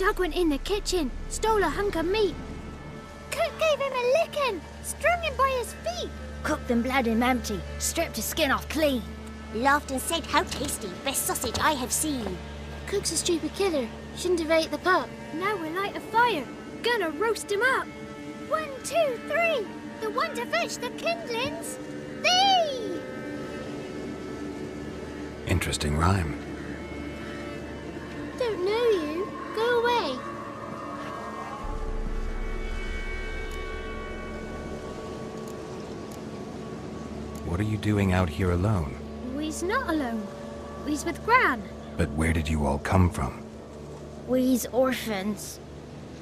Doug went in the kitchen, stole a hunk of meat. Cook gave him a licking, strung him by his feet. Cooked and bled him empty, stripped his skin off clean. Laughed and said, how tasty, best sausage I have seen. Cook's a stupid killer, shouldn't have ate the pup. Now we'll light a fire, gonna roast him up. One, two, three, the one to fetch the kindlings, thee! Interesting rhyme. Don't know you, What are you doing out here alone? We's not alone. We's with Gran. But where did you all come from? We's orphans.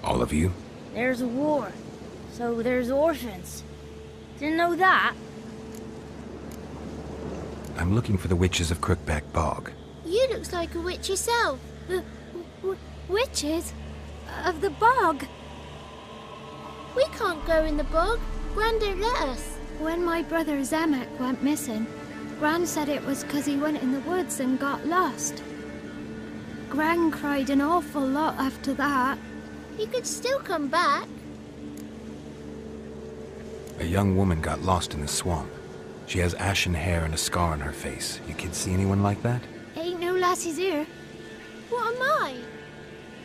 All of you? There's a war, so there's orphans. Didn't know that? I'm looking for the witches of Crookback Bog. You looks like a witch yourself. Uh, w- witches? Of the bog? We can't go in the bog. Gran don't let us. When my brother Zemek went missing, Gran said it was 'cause he went in the woods and got lost. Gran cried an awful lot after that. He could still come back. A young woman got lost in the swamp. She has ashen hair and a scar on her face. You kids see anyone like that? Ain't no lassies here. What am I?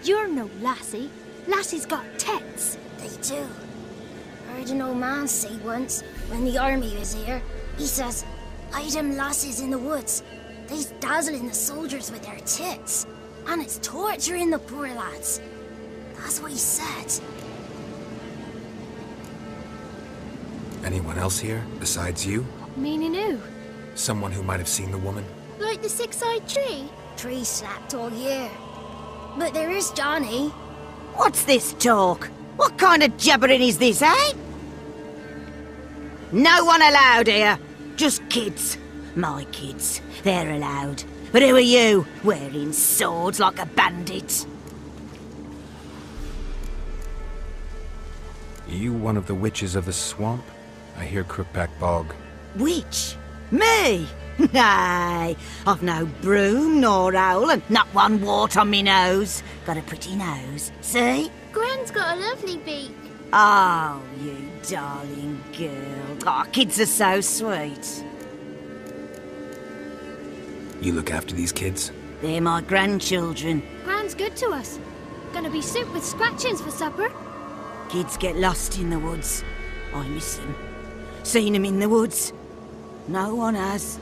You're no lassie. Lassie's got tits. They do. Heard an old man say once, when the army was here, he says, I them lasses in the woods. They's dazzling the soldiers with their tits. And it's torturing the poor lads. That's what he said. Anyone else here besides you? Meaning who? Someone who might have seen the woman? Like the six-eyed tree? Tree slapped all year. But there is Johnny. What's this talk? What kind of jabbering is this, eh? No one allowed here. Just kids. My kids. They're allowed. But who are you, wearing swords like a bandit? You one of the witches of the swamp? I hear Crookback Bog. Witch? Me? Nay, I've no broom nor owl and not one wart on me nose. Got a pretty nose, see? Gran's got a lovely beak. Oh, you darling girl. Oh, kids are so sweet. You look after these kids? They're my grandchildren. Gran's good to us. Gonna be soup with scratchings for supper. Kids get lost in the woods. I miss them. Seen them in the woods. No one has.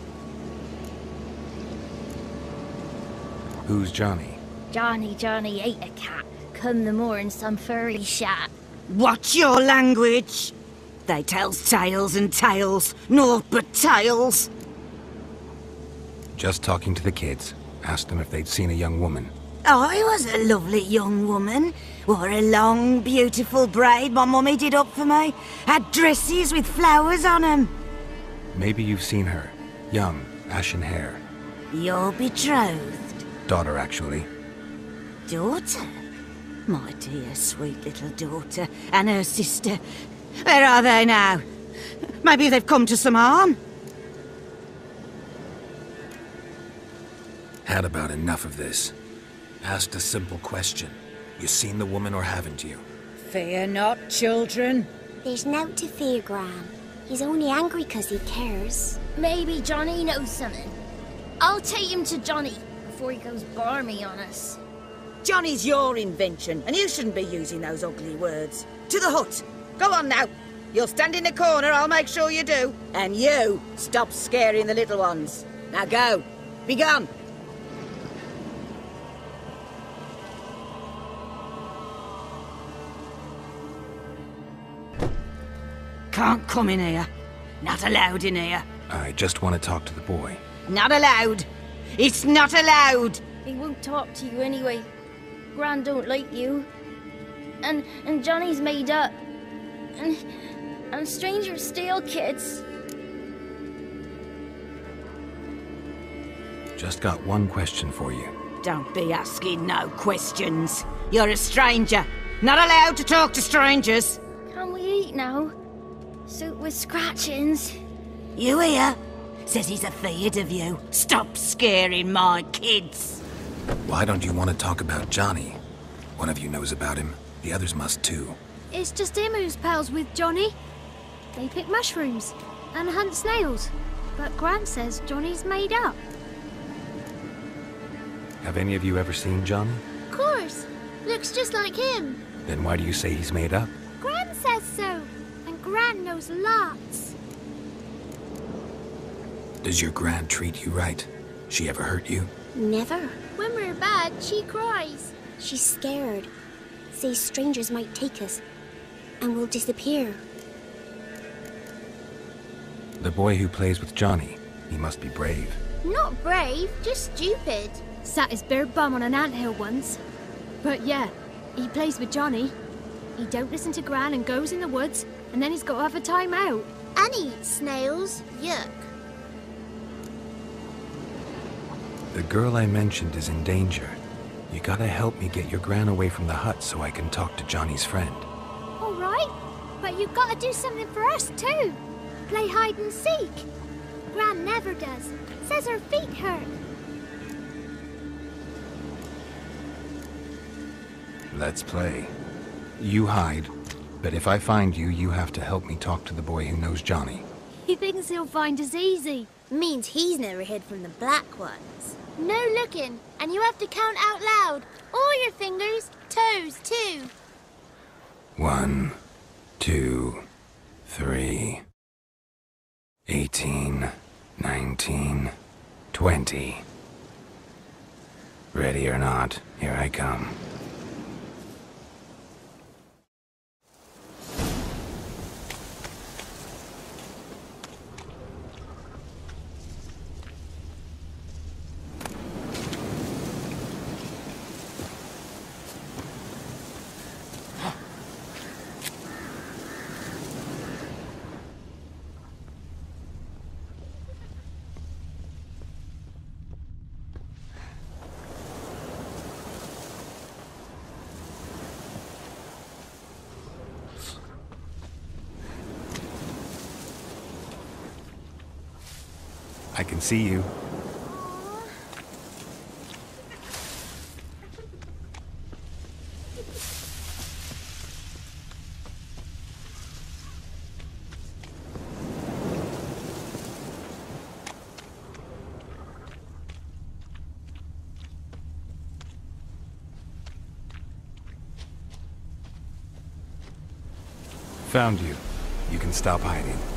Who's Johnny? Johnny, Johnny ate a cat. Come the moor in some furry shat. Watch your language. They tells tales and tales, naught but tales. Just talking to the kids. Asked them if they'd seen a young woman. I was a lovely young woman. Wore a long, beautiful braid my mummy did up for me. Had dresses with flowers on on 'em. Maybe you've seen her. Young, ashen hair. Your betrothed Daughter, actually. daughter? My dear, sweet little daughter and her sister. Where are they now? Maybe they've come to some harm? Had about enough of this. Asked a simple question. You seen the woman or haven't you? Fear not, children. There's nought to fear, Gran. He's only angry 'cause he cares. Maybe Johnny knows something. I'll take him to Johnny before he goes barmy on us. Johnny's your invention, and you shouldn't be using those ugly words. To the hut. Go on now. You'll stand in the corner, I'll make sure you do. And you, stop scaring the little ones. Now go. Be gone. Can't come in here. Not allowed in here. I just want to talk to the boy. Not allowed. It's not allowed. He won't talk to you anyway. Gran don't like you. And and Johnny's made up. And and strangers steal kids. Just got one question for you. Don't be asking no questions. You're a stranger. Not allowed to talk to strangers. Can we eat now? Soup with scratchings. You hear? Says he's afeard of you. Stop scaring my kids. Why don't you want to talk about Johnny? One of you knows about him. The others must too. It's just him who's pals with Johnny. They pick mushrooms and hunt snails. But Gran says Johnny's made up. Have any of you ever seen Johnny? Of course. Looks just like him. Then why do you say he's made up? Gran says so. And Gran knows lots. Does your grand treat you right? She ever hurt you? Never. When we're bad, she cries. She's scared. Says strangers might take us. And we'll disappear. The boy who plays with Johnny, he must be brave. Not brave, just stupid. Sat his bare bum on an anthill once. But yeah, he plays with Johnny. He don't listen to Gran and goes in the woods, and then he's got to have a time out. And he eats snails. Yuck. The girl I mentioned is in danger. You gotta help me get your gran away from the hut so I can talk to Johnny's friend. All right, but you've got to do something for us too. Play hide and seek. Gran never does. Says her feet hurt. Let's play. You hide, but if I find you, you have to help me talk to the boy who knows Johnny. He thinks he'll find us easy. Means he's never hid from the black ones. No looking, and you have to count out loud. All your fingers, toes too. One, two, three, eighteen, nineteen, twenty. Ready or not, here I come. I see you. Found you. You can stop hiding.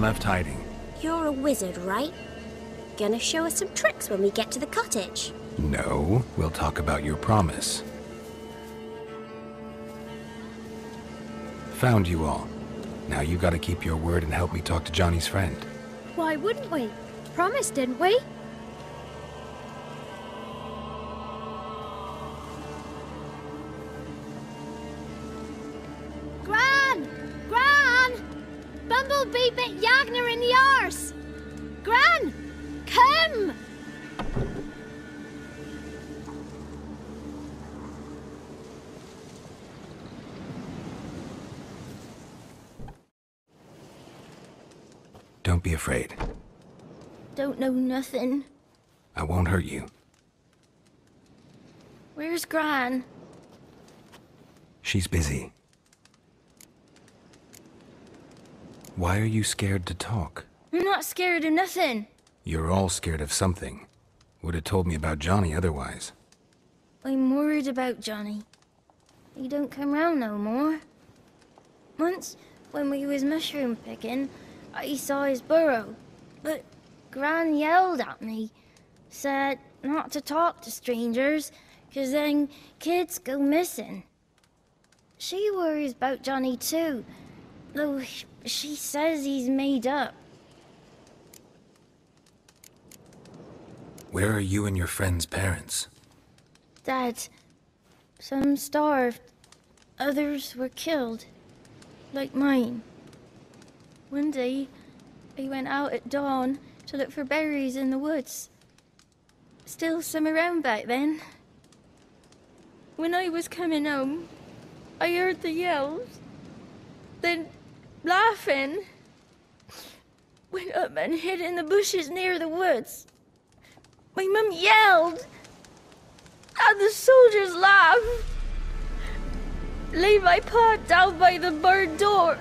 One left hiding. You're a wizard, right? Gonna show us some tricks when we get to the cottage. No, we'll talk about your promise. Found you all. Now you gotta keep your word and help me talk to Johnny's friend. Why wouldn't we? Promise, didn't we? Don't be afraid. Don't know nothing. I won't hurt you. Where's Gran? She's busy. Why are you scared to talk? I'm not scared of nothing. You're all scared of something. Would have told me about Johnny otherwise. I'm worried about Johnny. He don't come round no more. Once, when we was mushroom picking, I saw his burrow. But Gran yelled at me, said not to talk to strangers, 'cause then kids go missing. She worries about Johnny too, though she says he's made up. Where are you and your friend's parents? Dad, some starved, others were killed, like mine. One day, I went out at dawn to look for berries in the woods. Still some around back then. When I was coming home, I heard the yells. Then, laughing, went up and hid in the bushes near the woods. My mum yelled, and the soldiers laughed. Laid my pa down by the barn door.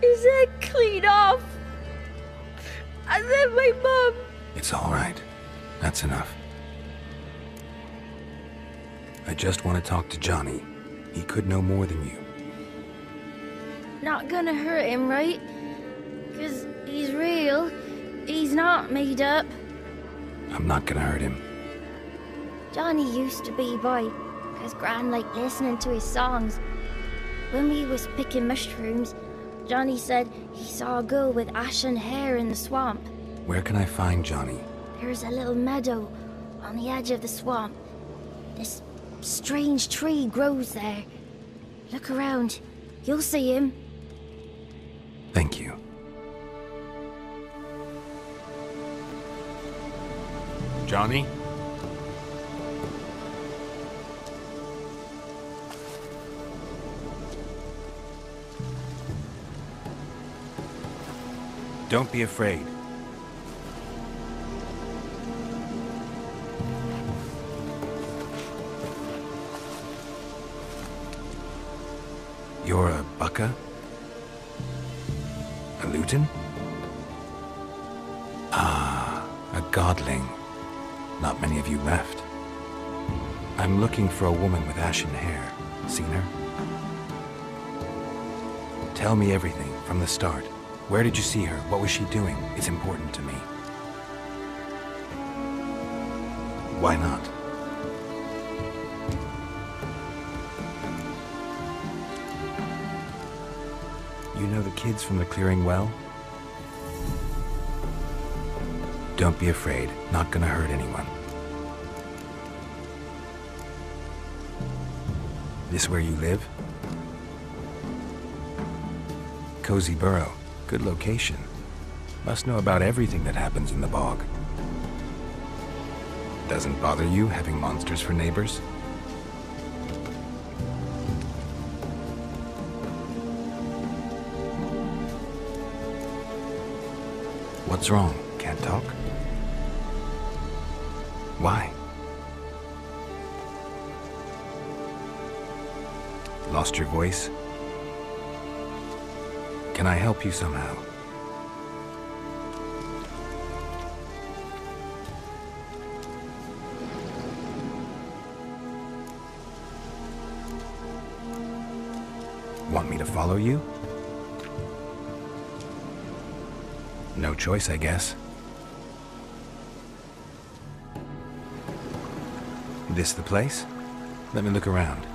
His head clean off. And then my mum. It's all right. That's enough. I just want to talk to Johnny. He could know more than you. Not gonna hurt him, right? Cause he's real. He's not made up. I'm not gonna hurt him. Johnny used to be boy, cause Gran liked listening to his songs. When we was picking mushrooms, Johnny said he saw a girl with ashen hair in the swamp. Where can I find Johnny? There's a little meadow on the edge of the swamp. This strange tree grows there. Look around. You'll see him. Thank you. Johnny? Don't be afraid. You're a Bukka? A Luton? Ah, a godling. Not many of you left. I'm looking for a woman with ashen hair. Seen her? Tell me everything from the start. Where did you see her? What was she doing? It's important to me. Why not? You know the kids from the clearing well? Don't be afraid. Not gonna hurt anyone. This where you live? Cozy Burrow. Good location. Must know about everything that happens in the bog. Doesn't bother you having monsters for neighbors? What's wrong? Can't talk? Why? Lost your voice? Can I help you somehow? Want me to follow you? No choice, I guess. This the place? Let me look around.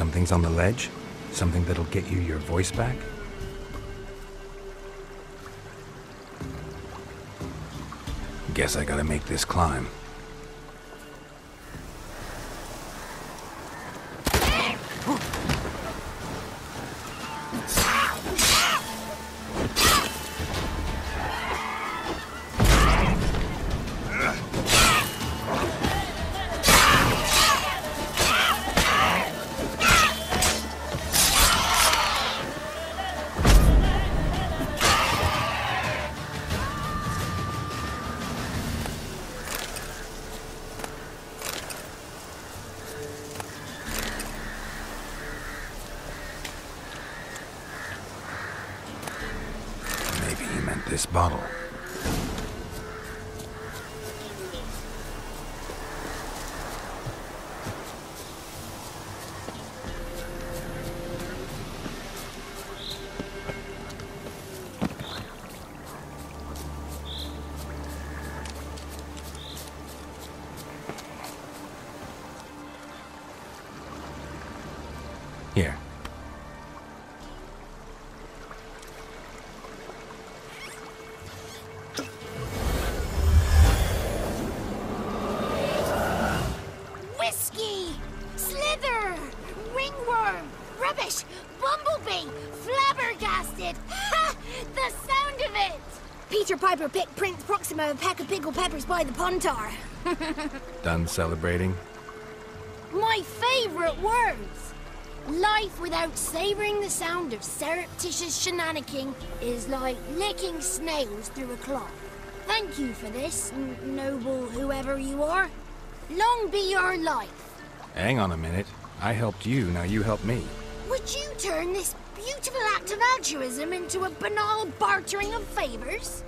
Something's on the ledge? Something that'll get you your voice back? Guess I gotta make this climb. This bottle. Pickled peppers by the pontar. Done celebrating? My favorite words! Life without savoring the sound of surreptitious shenanigans is like licking snails through a cloth. Thank you for this, noble whoever you are. Long be your life. Hang on a minute. I helped you, now you help me. Would you turn this beautiful act of altruism into a banal bartering of favors?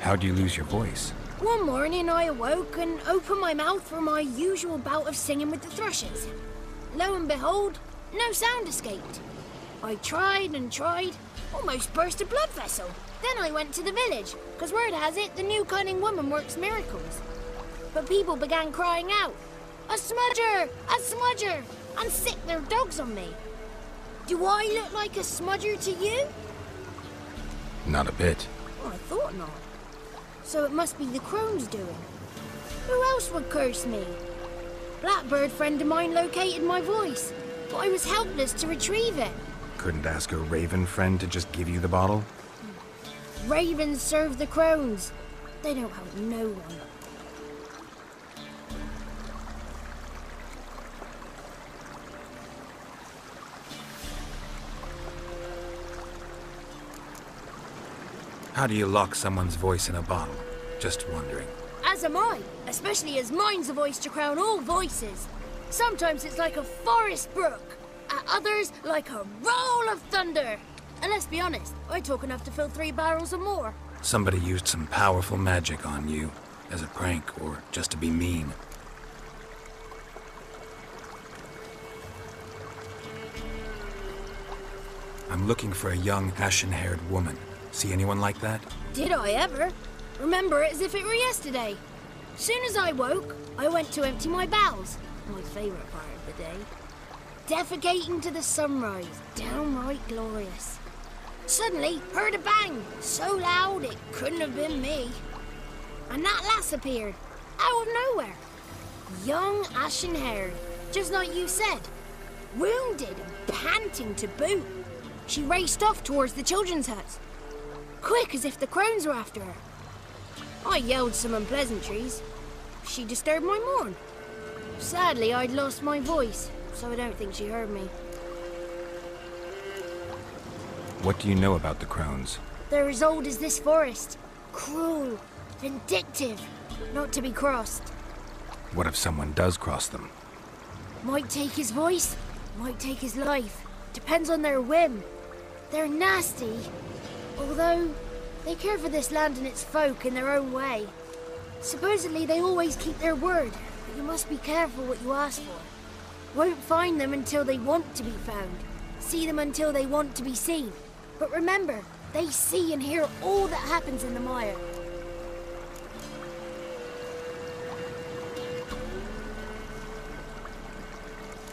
How'd you lose your voice? One morning I awoke and opened my mouth for my usual bout of singing with the thrushes. Lo and behold, no sound escaped. I tried and tried, almost burst a blood vessel. Then I went to the village, because word has it the new cunning woman works miracles. But people began crying out, A smudger! A smudger! And sick their dogs on me. Do I look like a smudger to you? Not a bit. Oh, I thought not. So it must be the crone's doing. Who else would curse me? Blackbird friend of mine located my voice, but I was helpless to retrieve it. Couldn't ask a raven friend to just give you the bottle? Ravens serve the crones. They don't help no one. How do you lock someone's voice in a bottle? Just wondering. As am I, especially as mine's a voice to crown all voices. Sometimes it's like a forest brook, at others like a roll of thunder. And let's be honest, I talk enough to fill three barrels or more. Somebody used some powerful magic on you, as a prank or just to be mean. I'm looking for a young, ashen-haired woman. See anyone like that? Did I ever? Remember it as if it were yesterday. Soon as I woke, I went to empty my bowels. My favourite part of the day. Defecating to the sunrise. Downright glorious. Suddenly, heard a bang. So loud it couldn't have been me. And that lass appeared. Out of nowhere. Young, ashen haired. Just like you said. Wounded and panting to boot. She raced off towards the children's hut. Quick as if the crones were after her. I yelled some unpleasantries. She disturbed my morn. Sadly, I'd lost my voice, so I don't think she heard me. What do you know about the crones? They're as old as this forest. Cruel, vindictive, not to be crossed. What if someone does cross them? Might take his voice, might take his life. Depends on their whim. They're nasty, although they care for this land and its folk in their own way. Supposedly they always keep their word, but you must be careful what you ask for. Won't find them until they want to be found. See them until they want to be seen. But remember, they see and hear all that happens in the mire.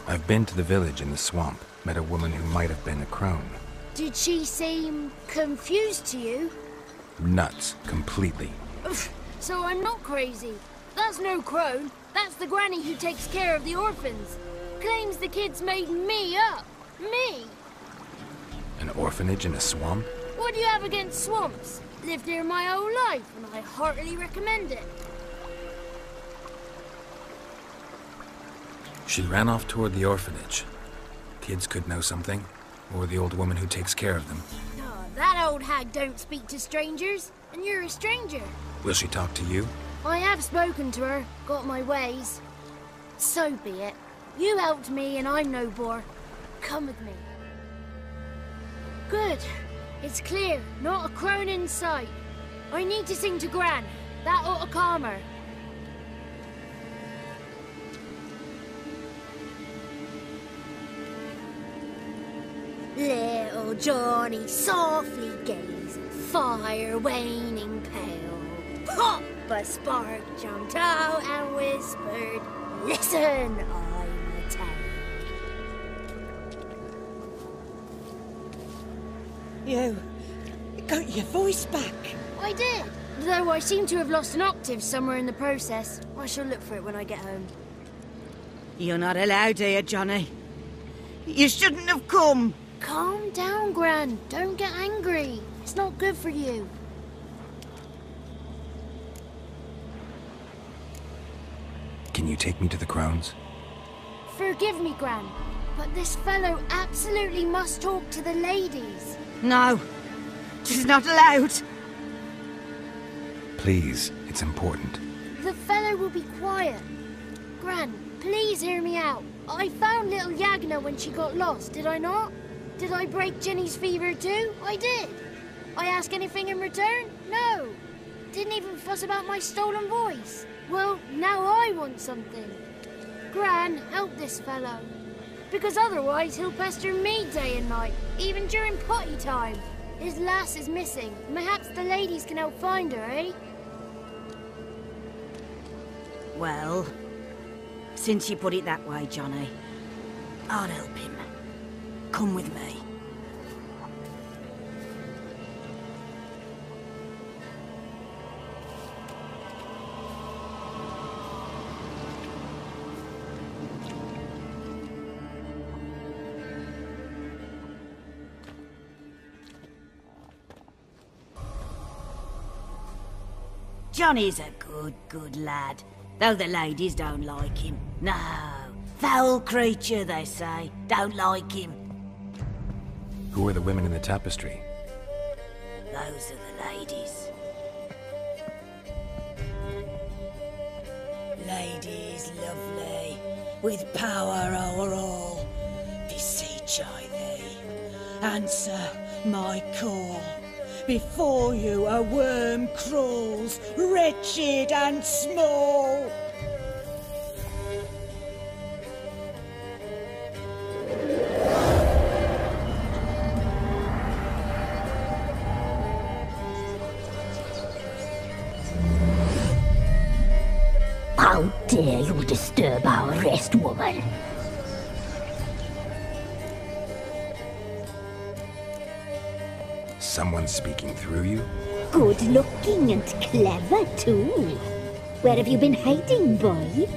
I've been to the village in the swamp, met a woman who might have been a crone. Did she seem confused to you? Nuts, completely. So I'm not crazy. That's no crone. That's the granny who takes care of the orphans. Claims the kids made me up. Me. An orphanage in a swamp? What do you have against swamps? Lived here my whole life, and I heartily recommend it. She ran off toward the orphanage. Kids could know something, or the old woman who takes care of them. No, that old hag don't speak to strangers, and you're a stranger. Will she talk to you? I have spoken to her, got my ways. So be it. You helped me, and I'm no bore. Come with me. Good. It's clear. Not a crone in sight. I need to sing to Gran. That ought to calm her. Little Johnny softly gazed, fire waning pale. Pop! A spark jumped out and whispered, Listen, I'm a tale. You got your voice back. I did. Though I seem to have lost an octave somewhere in the process. I shall look for it when I get home. You're not allowed here, Johnny. You shouldn't have come. Calm down, Gran. Don't get angry. It's not good for you. Can you take me to the crones? Forgive me, Gran, but this fellow absolutely must talk to the ladies. No, she's not allowed. Please, it's important. The fellow will be quiet. Gran, please hear me out. I found little Yagna when she got lost, did I not? Did I break Jenny's fever too? I did. I ask anything in return? No. Didn't even fuss about my stolen voice. Well, now I want something. Gran, help this fellow. Because otherwise he'll pester me day and night, even during potty time. His lass is missing. Perhaps the ladies can help find her, eh? Well, since you put it that way, Johnny, I'll help him. Come with me. Johnny's a good, good lad, though the ladies don't like him. No, foul creature, they say. Don't like him. Who are the women in the tapestry? Those are the ladies. Ladies lovely, with power o'er all, beseech I thee, answer my call. Before you a worm crawls, wretched and small. Speaking through you? Good looking and clever, too. Where have you been hiding, boy?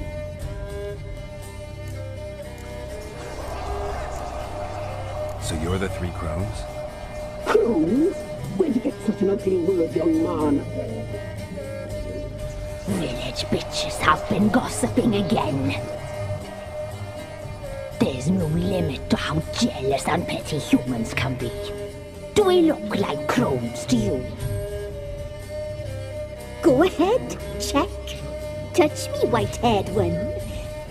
So you're the three crones? Crones? Where'd you get such an ugly word, young man? Village bitches have been gossiping again. There's no limit to how jealous and petty humans can be. Do we look like crones to you? Go ahead, check. Touch me, white-haired one,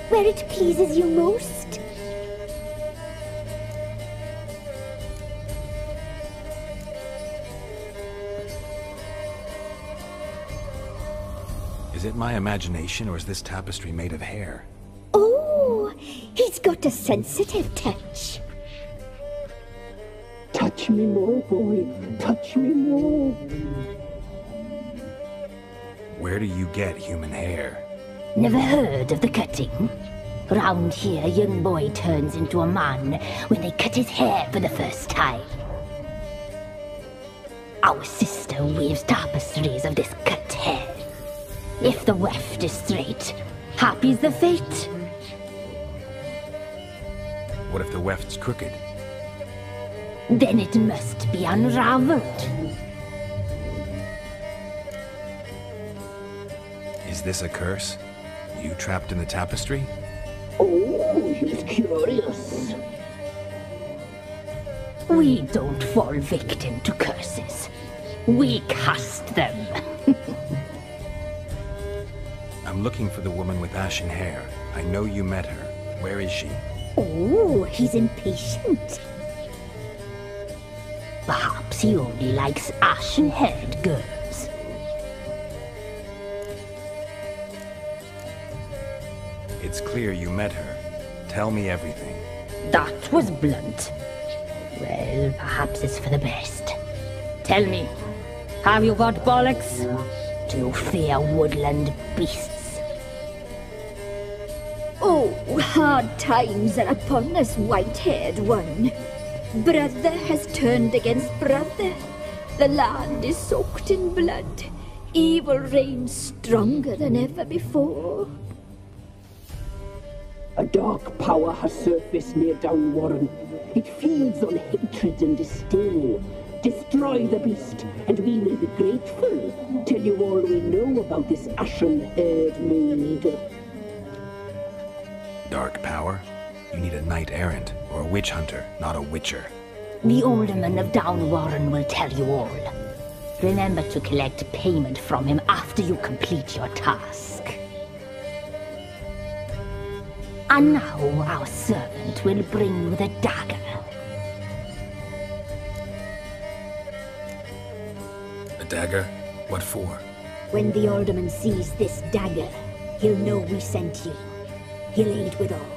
where it pleases you most. Is it my imagination or is this tapestry made of hair? Oh, he's got a sensitive touch. Touch me more, boy. Touch me more. Where do you get human hair? Never heard of the cutting? Round here, a young boy turns into a man when they cut his hair for the first time. Our sister weaves tapestries of this cut hair. If the weft is straight, happy's the fate. What if the weft's crooked? Then it must be unraveled. Is this a curse? You trapped in the tapestry? Oh, he's curious. We don't fall victim to curses. We cast them. I'm looking for the woman with ashen hair. I know you met her. Where is she? Oh, he's impatient. Perhaps he only likes ashen-haired ah girls. It's clear you met her. Tell me everything. That was blunt. Well, perhaps it's for the best. Tell me, have you got bollocks? Do you fear woodland beasts? Oh, hard times are upon us, white-haired one. Brother has turned against brother. The land is soaked in blood. Evil reigns stronger than ever before. A dark power has surfaced near Downwarren. It feeds on hatred and disdain. Destroy the beast, and we will be grateful. Tell you all we know about this ashen-haired maid. Dark power? You need a knight errant or a witch hunter, not a witcher. The alderman of Downwarren will tell you all. Remember to collect payment from him after you complete your task. And now our servant will bring you the dagger. A dagger? What for? When the alderman sees this dagger, he'll know we sent you. He'll aid with all.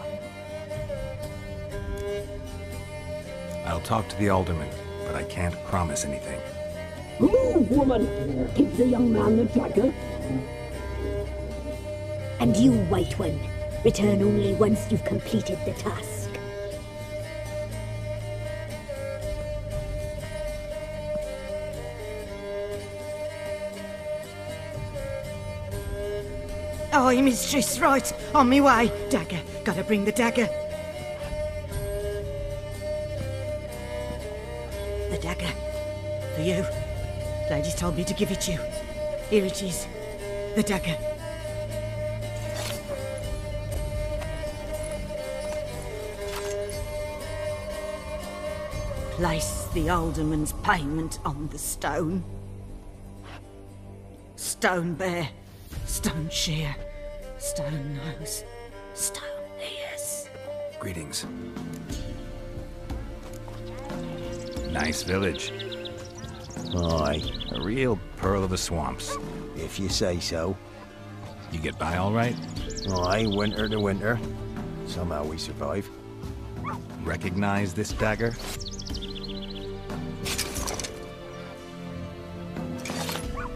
I'll talk to the alderman, but I can't promise anything. Move, woman! Give the young man the dagger. And you, White One, return only once you've completed the task. Aye, mistress, right. On me way. Dagger. Gotta bring the dagger. The dagger. For you. Ladies told me to give it you. Here it is. The dagger. Place the alderman's payment on the stone. Stone bear, stone shear, stone nose, stone ears. Greetings. Nice village. Aye, A real pearl of the swamps. if you say so. You get by all right? Aye, winter to winter. Somehow we survive. Recognize this dagger?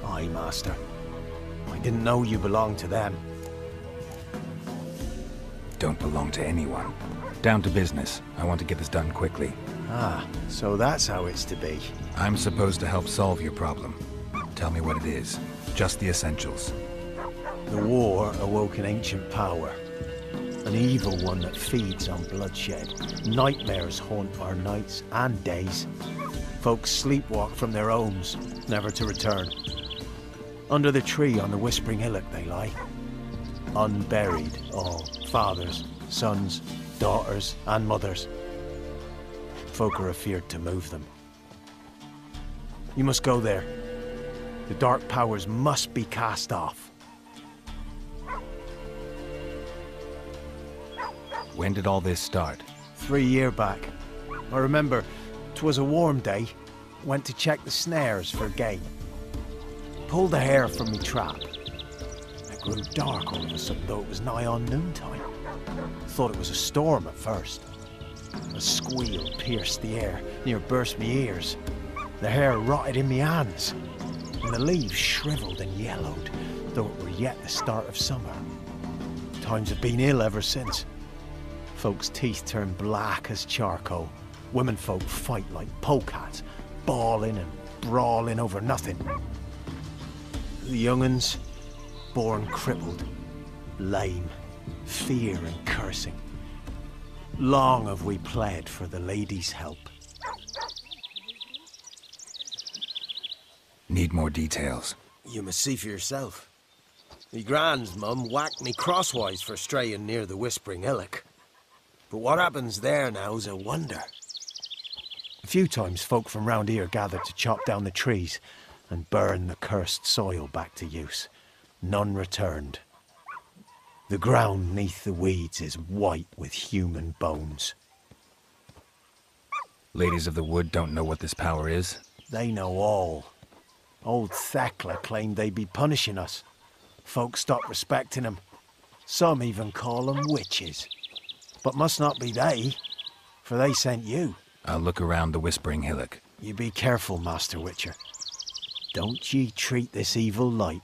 Aye, master. I didn't know you belonged to them. Don't belong to anyone. Down to business. I want to get this done quickly. Ah, so that's how it's to be. I'm supposed to help solve your problem. Tell me what it is. Just the essentials. The war awoke an ancient power. An evil one that feeds on bloodshed. Nightmares haunt our nights and days. Folks sleepwalk from their homes, never to return. Under the tree on the Whispering Hillock they lie. Unburied, all. Fathers, sons, daughters, and mothers. Folk are afeared to move them. You must go there. The dark powers must be cast off. When did all this start? Three year back. I remember, 'twas a warm day. Went to check the snares for game. Pulled the hair from me trap. It grew dark all of a sudden, though it was nigh on noontime. Thought it was a storm at first. A squeal pierced the air, near burst me ears. The hair rotted in me hands, and the leaves shriveled and yellowed, though it were yet the start of summer. Times have been ill ever since. Folks' teeth turn black as charcoal. Women folk fight like polecats, bawling and brawling over nothing. The young'uns, born crippled, lame, fear and cursing. Long have we pled for the lady's help. Need more details. You must see for yourself. Me grand's mum whacked me crosswise for straying near the Whispering Hillock. But what happens there now's a wonder. A few times folk from round here gathered to chop down the trees and burn the cursed soil back to use. None returned. The ground neath the weeds is white with human bones. Ladies of the Wood don't know what this power is? They know all. Old Thekla claimed they'd be punishing us. Folks stopped respecting them. Some even call them witches. But must not be they, for they sent you. I'll look around the Whispering Hillock. You be careful, Master Witcher. Don't ye treat this evil light.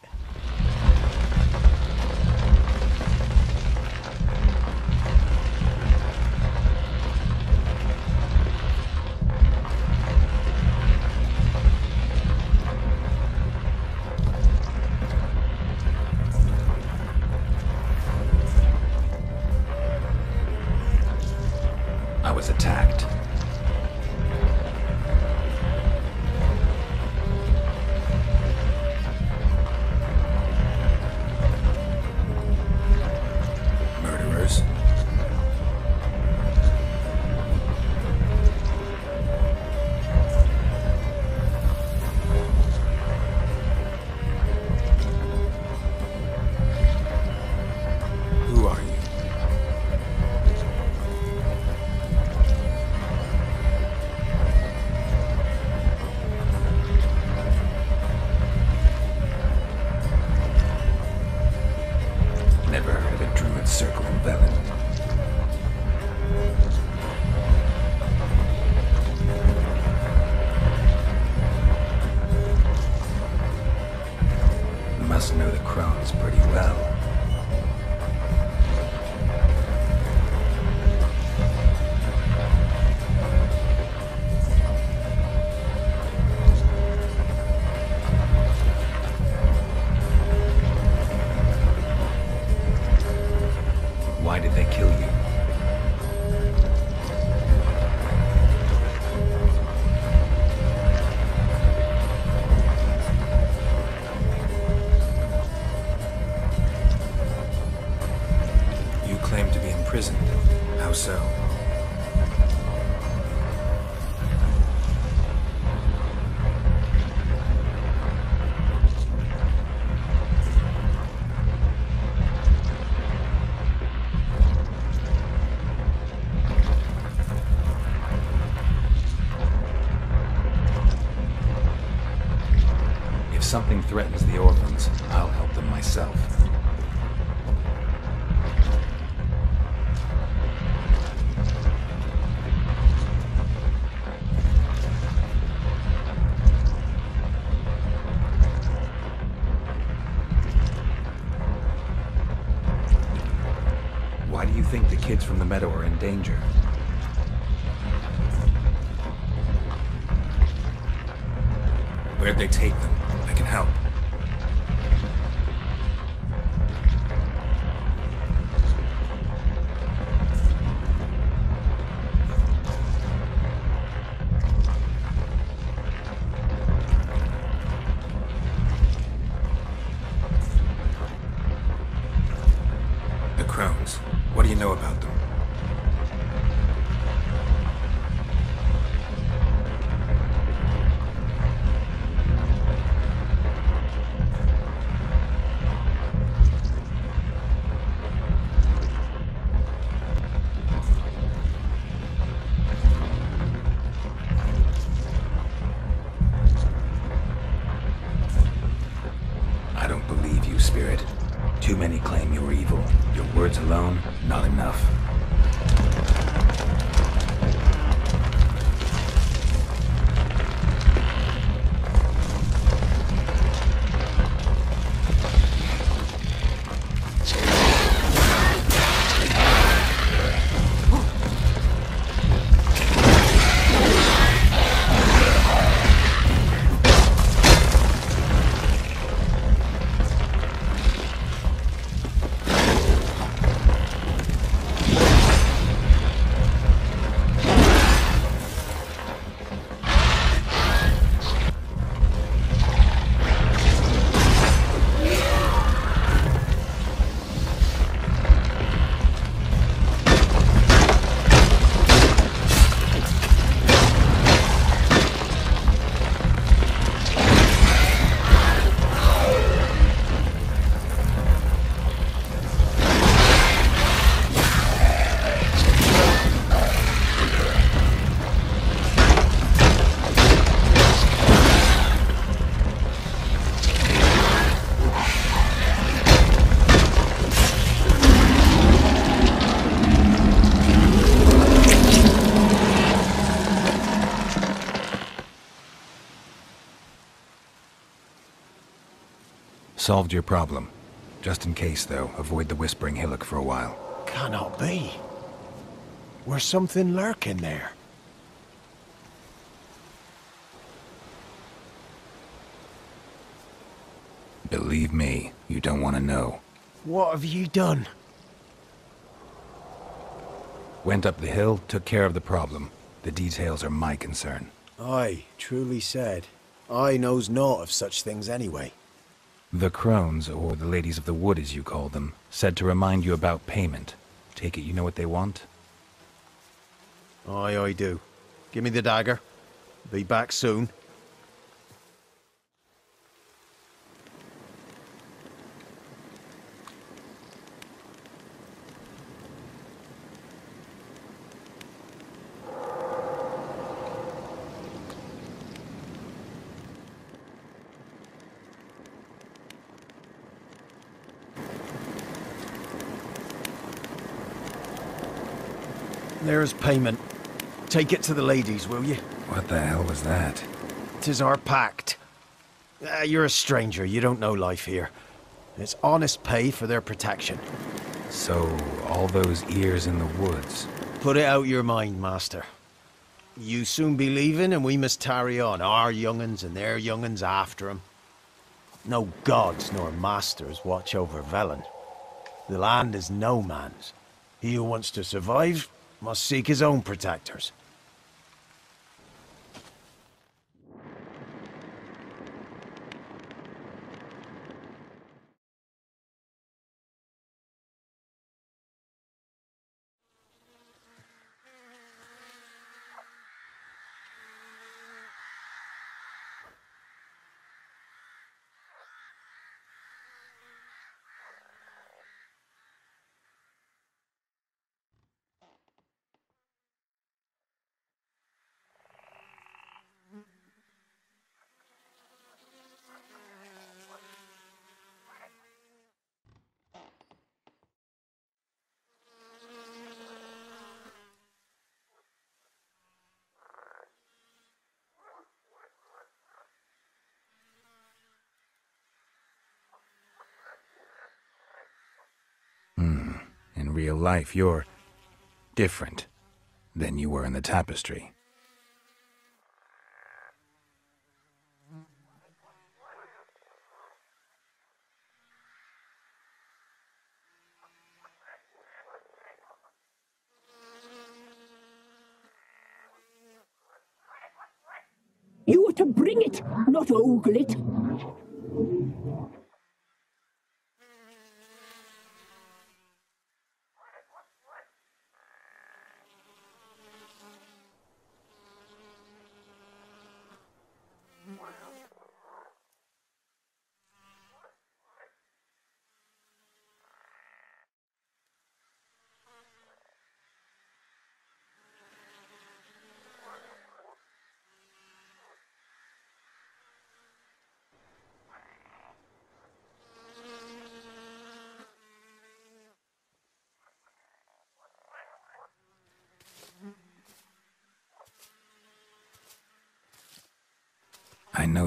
Something threatens the orphans, I'll help them myself. Why do you think the kids from the meadow are in danger? Solved your problem. Just in case, though, avoid the Whispering Hillock for a while. Cannot be. Where's something lurking there? Believe me, you don't want to know. What have you done? Went up the hill, took care of the problem. The details are my concern. Aye, truly said. I knows naught of such things anyway. The crones, or the ladies of the wood as you call them, said to remind you about payment. Take it you know what they want? Aye, I do. Give me the dagger. Be back soon. There's payment. Take it to the ladies, will you? What the hell was that? Tis our pact. Uh, you're a stranger, you don't know life here. It's honest pay for their protection. So, all those ears in the woods. Put it out your mind, master. You soon be leaving, and we must tarry on, our young'uns and their young'uns after 'em. No gods nor masters watch over Velen. The land is no man's. He who wants to survive must seek his own protectors. Real life, you're different than you were in the tapestry. You are to bring it, not ogle it.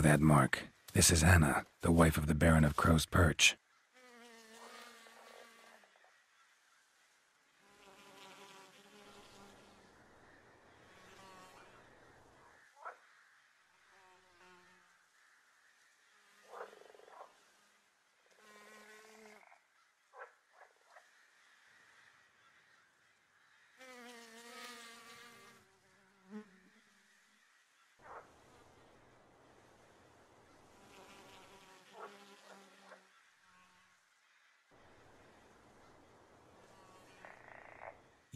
That mark. This is Anna, the wife of the Baron of Crow's Perch.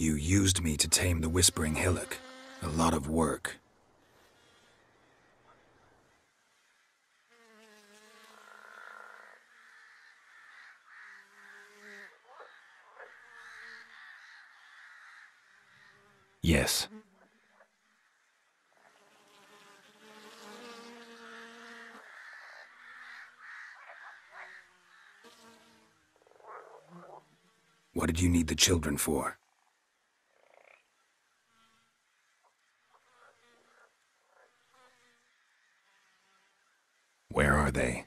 You used me to tame the Whispering Hillock. A lot of work. Yes. What did you need the children for? Where are they?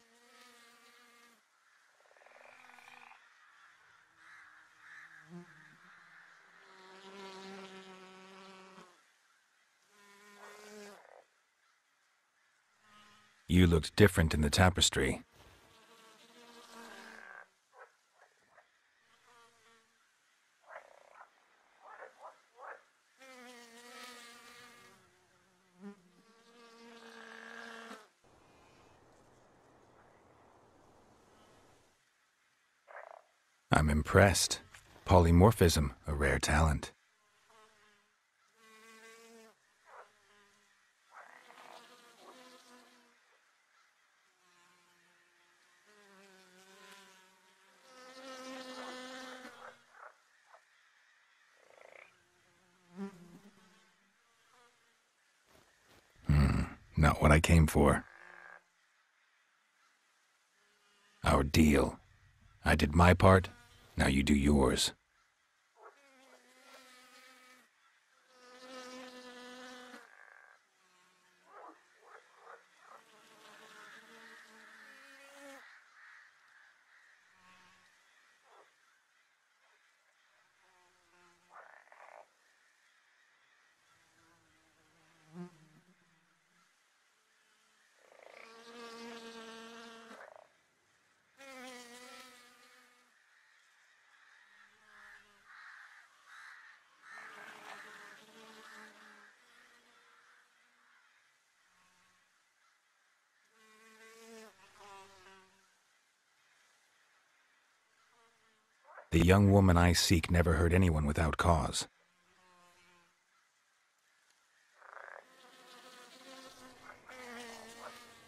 You looked different in the tapestry. I'm impressed. Polymorphism, a rare talent. Hmm, not what I came for. Our deal. I did my part, now you do yours. Young woman I seek never hurt anyone without cause.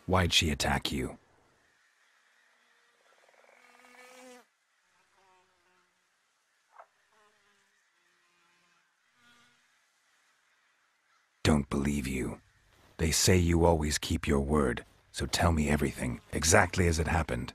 Why'd she attack you? Don't believe you. They say you always keep your word, so tell me everything, exactly as it happened.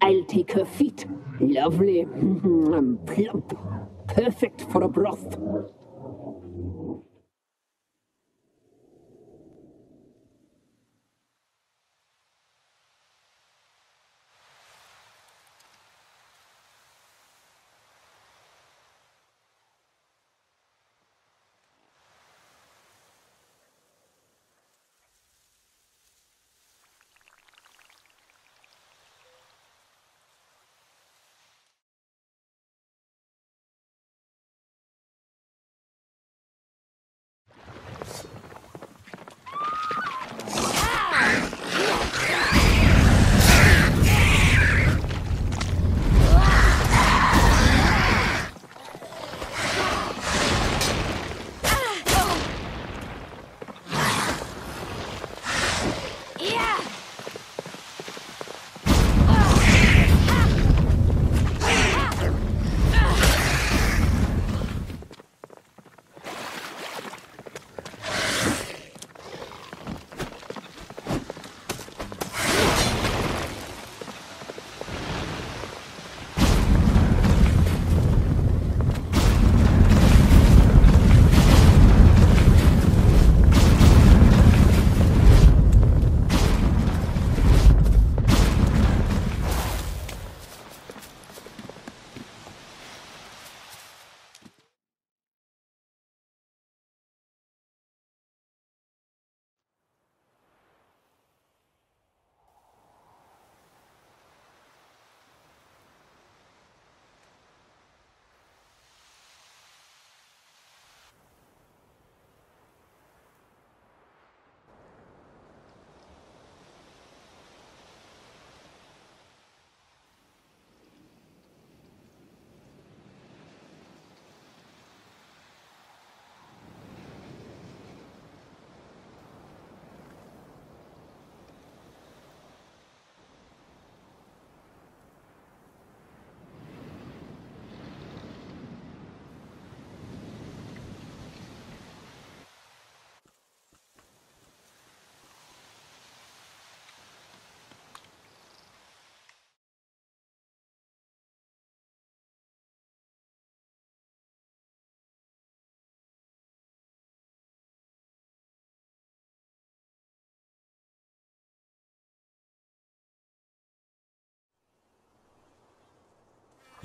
I'll take her feet. Lovely. Plump. Perfect for a broth.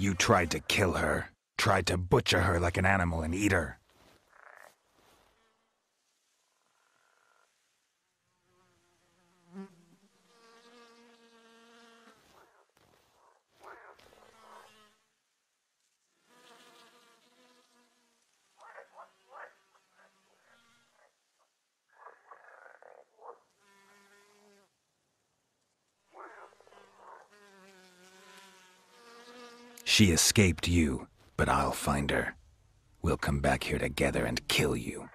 You tried to kill her. Tried to butcher her like an animal and eat her. She escaped you, but I'll find her. We'll come back here together and kill you.